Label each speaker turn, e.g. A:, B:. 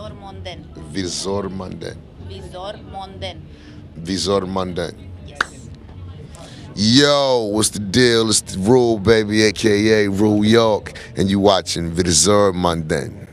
A: Vizor Monden. Vizor Monden.
B: Vizor Monden.
A: Vizor
B: Yo, what's the deal? It's the Rule Baby, aka Rule York, and you watching Vizor Monden.